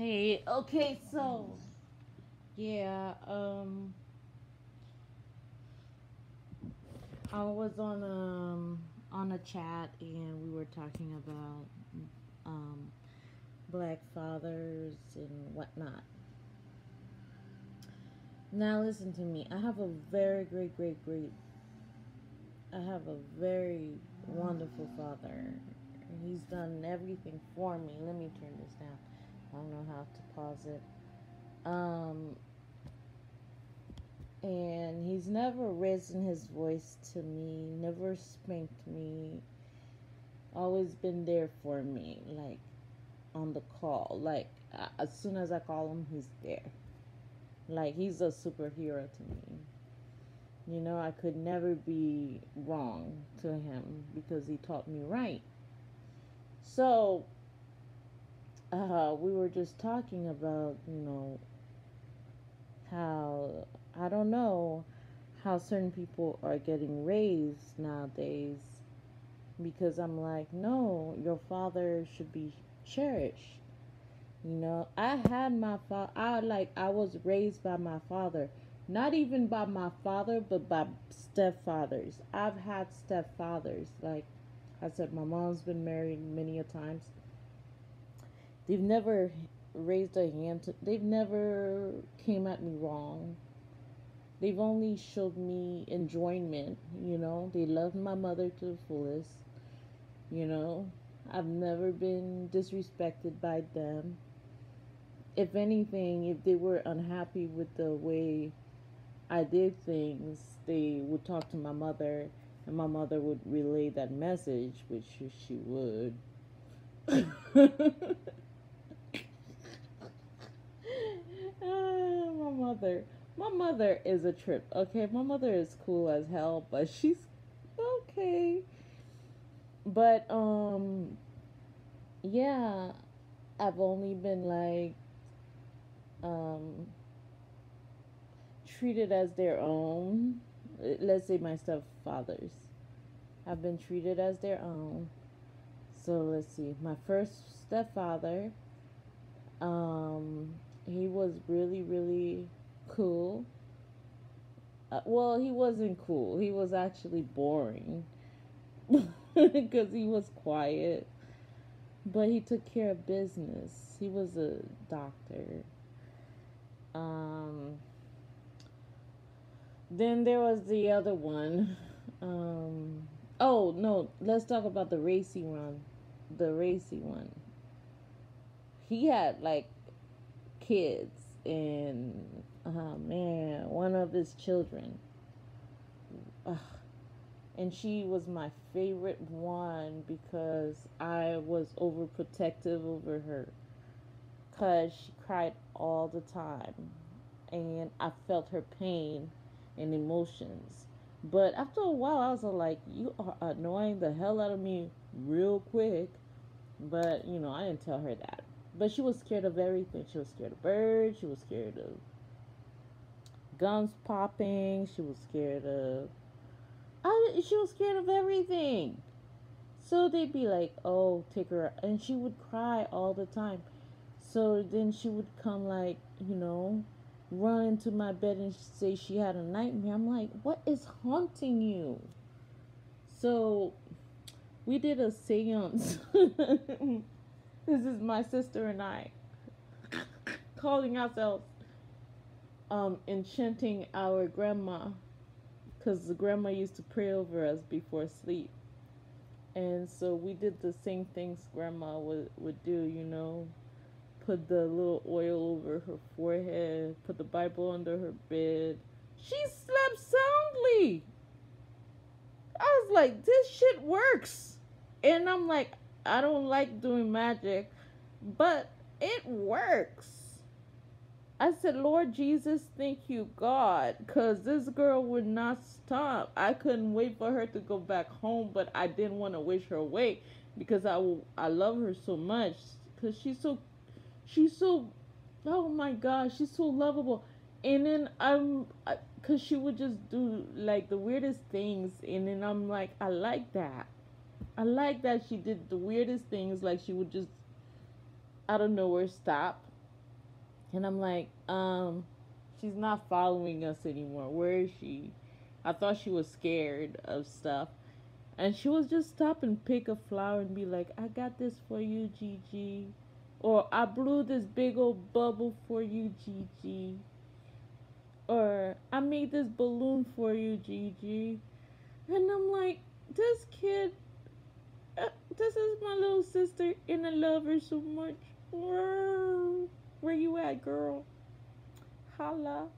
Hey, okay, so yeah, um I was on um on a chat and we were talking about um black fathers and whatnot. Now listen to me. I have a very great great great I have a very wonderful father. He's done everything for me. Let me turn this down. How to pause it. Um, and he's never risen his voice to me, never spanked me, always been there for me, like on the call. Like as soon as I call him, he's there. Like he's a superhero to me. You know, I could never be wrong to him because he taught me right. So, uh, we were just talking about, you know, how I don't know how certain people are getting raised nowadays because I'm like, no, your father should be cherished. You know, I had my father, I like, I was raised by my father, not even by my father, but by stepfathers. I've had stepfathers. Like I said, my mom's been married many a times. They've never raised a hand to, they've never came at me wrong. They've only showed me enjoyment you know? They loved my mother to the fullest you know? I've never been disrespected by them. If anything if they were unhappy with the way i did things they would talk to my mother and my mother would relay that message which she would My mother. My mother is a trip, okay? My mother is cool as hell, but she's okay. But um yeah, I've only been like um treated as their own. Let's say my stepfathers have been treated as their own. So let's see. My first stepfather um he was really really cool. Uh, well he wasn't cool. He was actually boring. Because he was quiet. But he took care of business. He was a doctor. Um then there was the other one. Um oh no let's talk about the racy one. The racy one. He had like kids and oh man one of his children. Ugh. and she was my favorite one because i was overprotective over her. Because she cried all the time. And i felt her pain and emotions. But after a while i was like you are annoying the hell out of me real quick. But you know i didn't tell her that but she was scared of everything. She was scared of birds. She was scared of guns popping. She was scared of. I, she was scared of everything. So they'd be like, "Oh, take her," and she would cry all the time. So then she would come like, you know, run into my bed and say she had a nightmare. I'm like, "What is haunting you?" So we did a séance. This is my sister and I calling ourselves um, enchanting our grandma because the grandma used to pray over us before sleep. And so we did the same things grandma would, would do, you know, put the little oil over her forehead, put the Bible under her bed. She slept soundly. I was like, this shit works. And I'm like, I don't like doing magic, but it works. I said, Lord Jesus, thank you, God, because this girl would not stop. I couldn't wait for her to go back home, but I didn't want to wish her away because I, I love her so much because she's so, she's so, oh my God, she's so lovable. And then I'm, because she would just do like the weirdest things, and then I'm like, I like that. I like that she did the weirdest things, like she would just out of nowhere stop And I'm like, um, she's not following us anymore. Where is she? I thought she was scared of stuff. And she was just stop and pick a flower and be like, I got this for you, GeGe. Or I blew this big old bubble for you, GeGe. Or I made this balloon for you, GeGe. And I'm like, this kid, uh, this is my little sister, and I love her so much. Where, you at, girl? Holla.